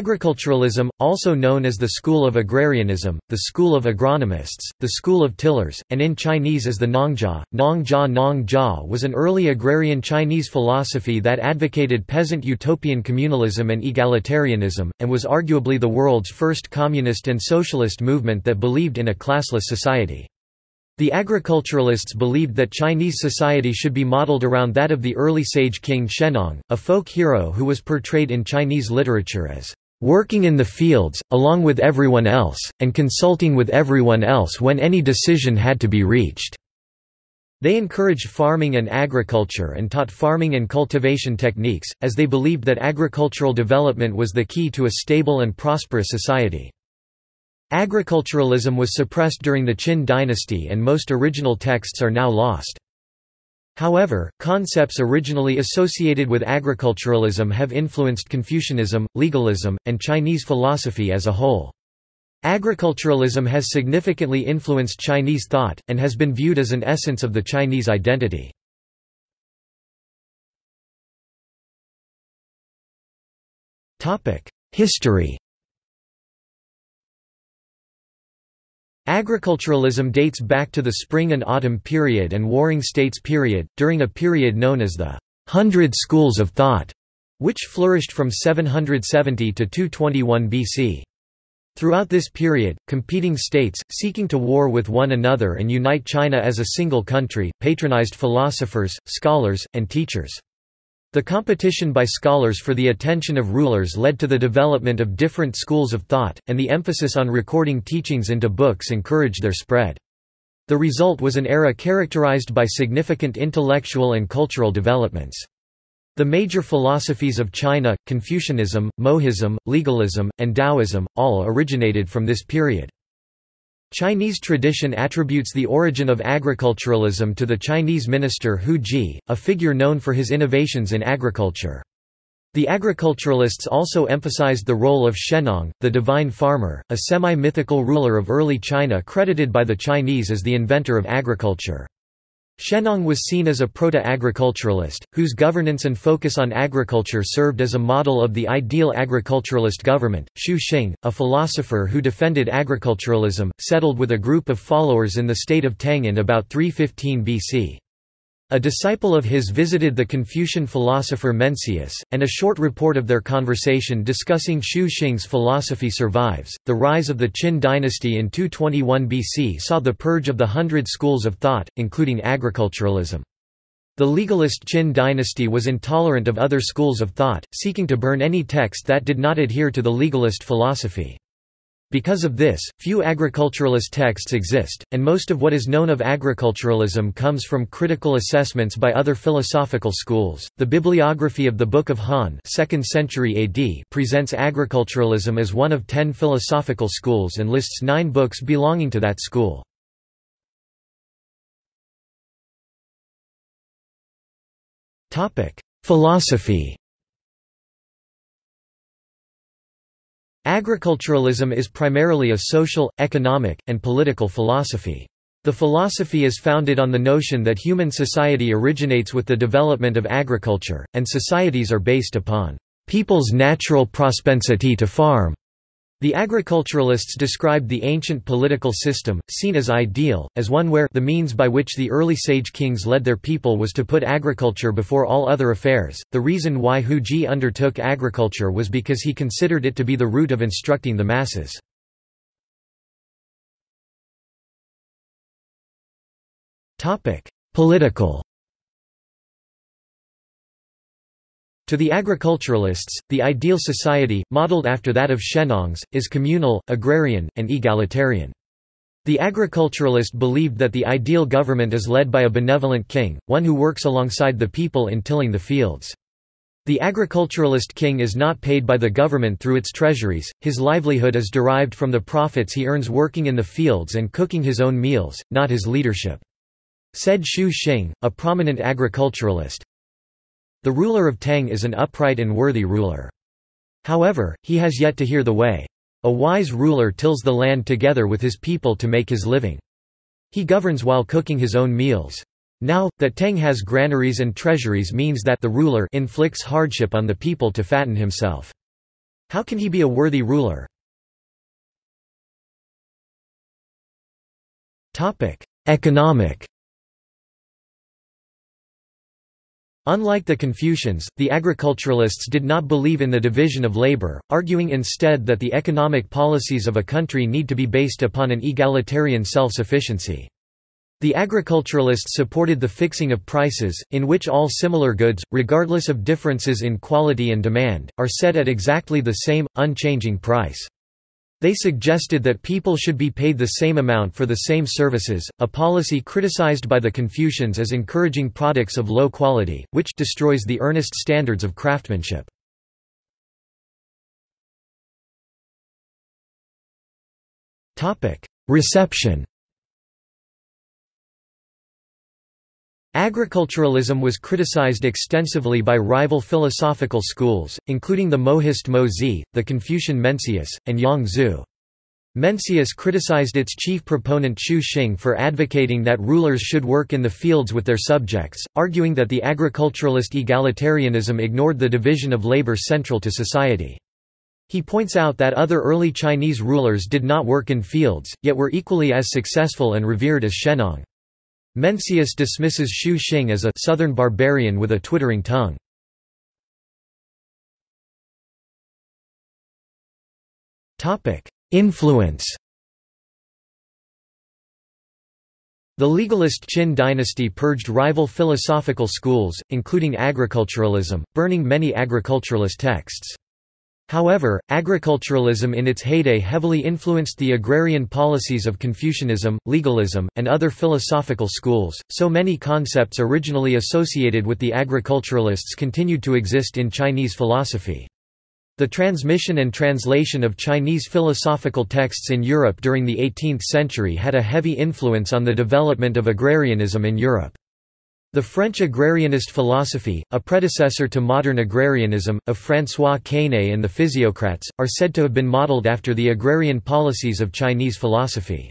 Agriculturalism, also known as the School of Agrarianism, the School of Agronomists, the School of Tillers, and in Chinese as the Nongjia, Nongjia Nongjia was an early agrarian Chinese philosophy that advocated peasant utopian communalism and egalitarianism, and was arguably the world's first communist and socialist movement that believed in a classless society. The agriculturalists believed that Chinese society should be modeled around that of the early sage king Shennong, a folk hero who was portrayed in Chinese literature as working in the fields, along with everyone else, and consulting with everyone else when any decision had to be reached." They encouraged farming and agriculture and taught farming and cultivation techniques, as they believed that agricultural development was the key to a stable and prosperous society. Agriculturalism was suppressed during the Qin dynasty and most original texts are now lost. However, concepts originally associated with agriculturalism have influenced Confucianism, legalism, and Chinese philosophy as a whole. Agriculturalism has significantly influenced Chinese thought, and has been viewed as an essence of the Chinese identity. History Agriculturalism dates back to the Spring and Autumn period and Warring States period, during a period known as the Hundred Schools of Thought, which flourished from 770 to 221 BC. Throughout this period, competing states, seeking to war with one another and unite China as a single country, patronized philosophers, scholars, and teachers. The competition by scholars for the attention of rulers led to the development of different schools of thought, and the emphasis on recording teachings into books encouraged their spread. The result was an era characterized by significant intellectual and cultural developments. The major philosophies of China, Confucianism, Mohism, legalism, and Taoism, all originated from this period. Chinese tradition attributes the origin of agriculturalism to the Chinese minister Hou Ji, a figure known for his innovations in agriculture. The agriculturalists also emphasized the role of Shennong, the divine farmer, a semi-mythical ruler of early China credited by the Chinese as the inventor of agriculture. Shennong was seen as a proto-agriculturalist, whose governance and focus on agriculture served as a model of the ideal agriculturalist government. Xu Xing, a philosopher who defended agriculturalism, settled with a group of followers in the state of Teng in about 315 BC. A disciple of his visited the Confucian philosopher Mencius, and a short report of their conversation discussing Xu Xing's philosophy survives. The rise of the Qin dynasty in 221 BC saw the purge of the hundred schools of thought, including agriculturalism. The legalist Qin dynasty was intolerant of other schools of thought, seeking to burn any text that did not adhere to the legalist philosophy. Because of this, few agriculturalist texts exist, and most of what is known of agriculturalism comes from critical assessments by other philosophical schools. The bibliography of the Book of Han, 2nd century AD, presents agriculturalism as one of 10 philosophical schools and lists 9 books belonging to that school. Topic: Philosophy Agriculturalism is primarily a social, economic, and political philosophy. The philosophy is founded on the notion that human society originates with the development of agriculture, and societies are based upon people's natural propensity to farm. The agriculturalists described the ancient political system, seen as ideal, as one where the means by which the early sage kings led their people was to put agriculture before all other affairs. The reason why Hou Ji undertook agriculture was because he considered it to be the root of instructing the masses. Topic: Political To the agriculturalists, the ideal society, modeled after that of Shennong's, is communal, agrarian, and egalitarian. The agriculturalist believed that the ideal government is led by a benevolent king, one who works alongside the people in tilling the fields. The agriculturalist king is not paid by the government through its treasuries, his livelihood is derived from the profits he earns working in the fields and cooking his own meals, not his leadership. Said Xu Xing, a prominent agriculturalist, the ruler of Teng is an upright and worthy ruler. However, he has yet to hear the way. A wise ruler tills the land together with his people to make his living. He governs while cooking his own meals. Now, that Teng has granaries and treasuries means that the ruler inflicts hardship on the people to fatten himself. How can he be a worthy ruler? Economic Unlike the Confucians, the agriculturalists did not believe in the division of labor, arguing instead that the economic policies of a country need to be based upon an egalitarian self-sufficiency. The agriculturalists supported the fixing of prices, in which all similar goods, regardless of differences in quality and demand, are set at exactly the same, unchanging price. They suggested that people should be paid the same amount for the same services, a policy criticized by the Confucians as encouraging products of low quality, which destroys the earnest standards of craftsmanship. Reception Agriculturalism was criticized extensively by rival philosophical schools, including the Mohist Mo-zi, the Confucian Mencius, and Yang Zhu. Mencius criticized its chief proponent Xu Xing for advocating that rulers should work in the fields with their subjects, arguing that the agriculturalist egalitarianism ignored the division of labor central to society. He points out that other early Chinese rulers did not work in fields, yet were equally as successful and revered as Shennong. Mencius dismisses Xu Xing as a southern barbarian with a twittering tongue. Influence The legalist Qin dynasty purged rival philosophical schools, including agriculturalism, burning many agriculturalist texts. However, agriculturalism in its heyday heavily influenced the agrarian policies of Confucianism, legalism, and other philosophical schools, so many concepts originally associated with the agriculturalists continued to exist in Chinese philosophy. The transmission and translation of Chinese philosophical texts in Europe during the 18th century had a heavy influence on the development of agrarianism in Europe. The French agrarianist philosophy, a predecessor to modern agrarianism, of François Quesnay and the Physiocrats, are said to have been modeled after the agrarian policies of Chinese philosophy.